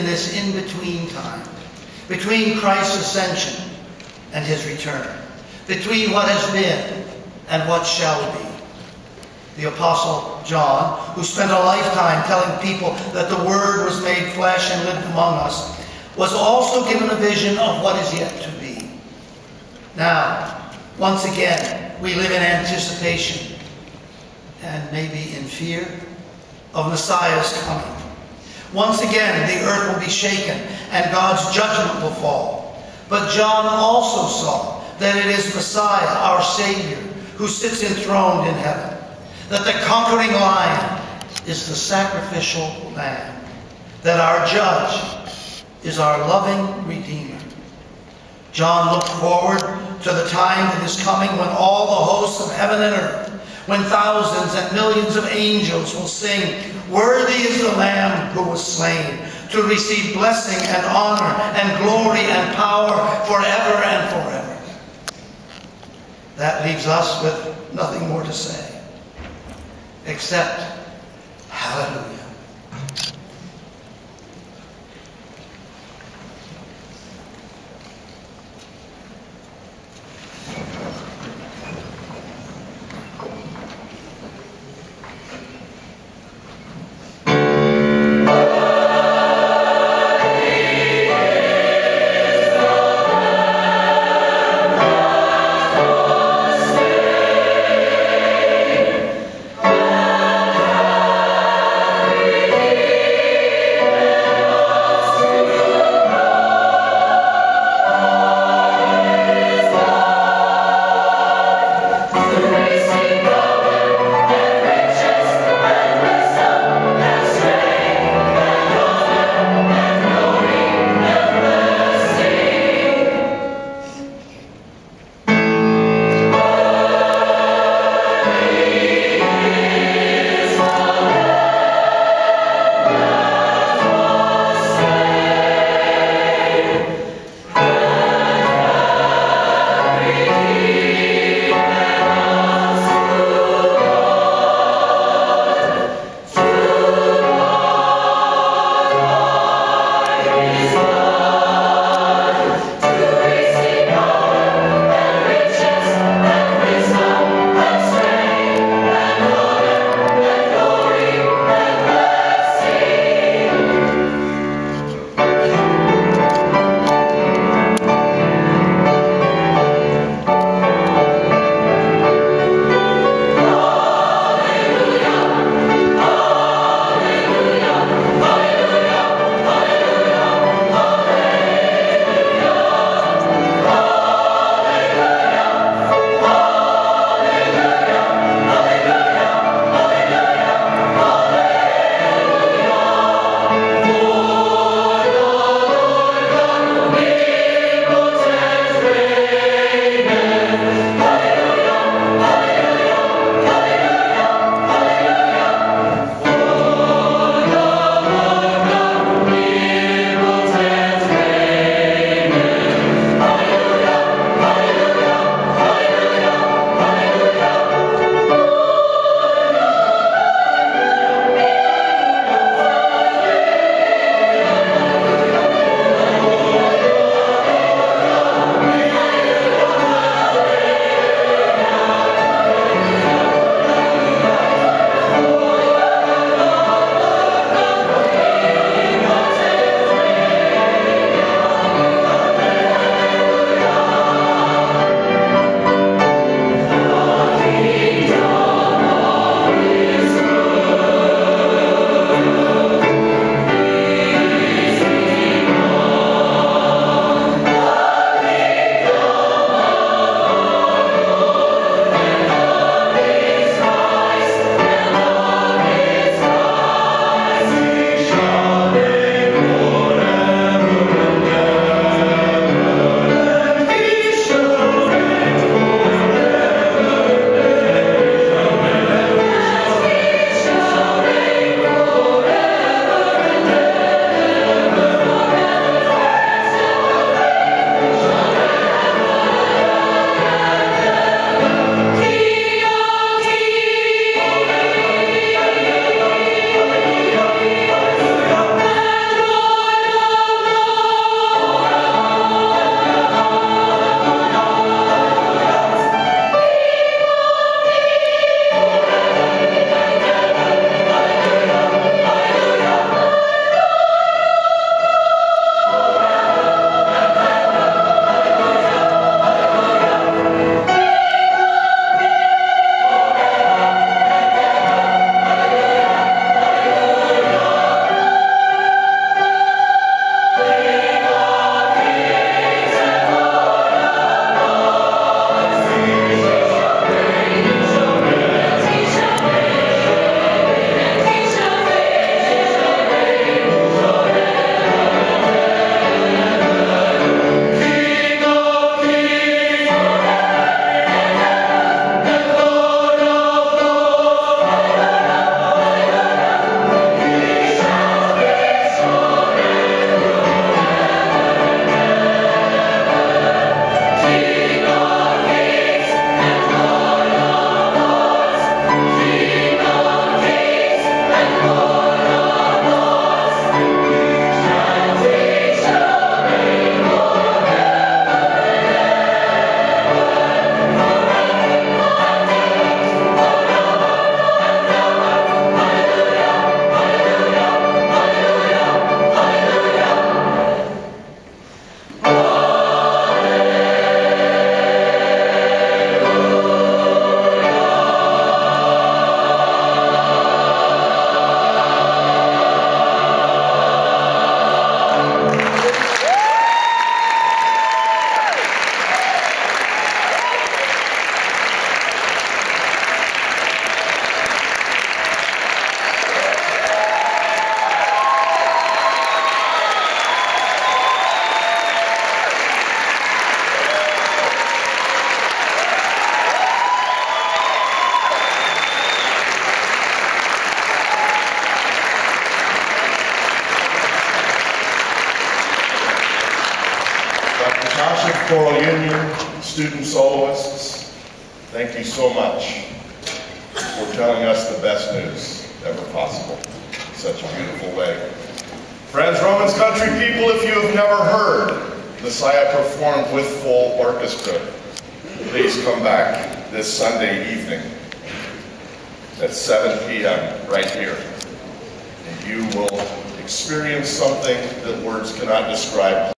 in this in-between time, between Christ's ascension and his return, between what has been and what shall be. The Apostle John, who spent a lifetime telling people that the Word was made flesh and lived among us, was also given a vision of what is yet to be. Now, once again, we live in anticipation and maybe in fear of Messiah's coming. Once again, the earth will be shaken and God's judgment will fall. But John also saw that it is Messiah, our Savior, who sits enthroned in heaven. That the conquering lion is the sacrificial lamb. That our judge is our loving Redeemer. John looked forward to the time that is coming when all the hosts of heaven and earth when thousands and millions of angels will sing, Worthy is the Lamb was slain to receive blessing and honor and glory and power forever and forever. That leaves us with nothing more to say except hallelujah. Choral Union, student soloists, thank you so much for telling us the best news ever possible in such a beautiful way. Friends, Romans country people, if you have never heard Messiah performed with full orchestra, please come back this Sunday evening at 7 p.m. right here. And you will experience something that words cannot describe.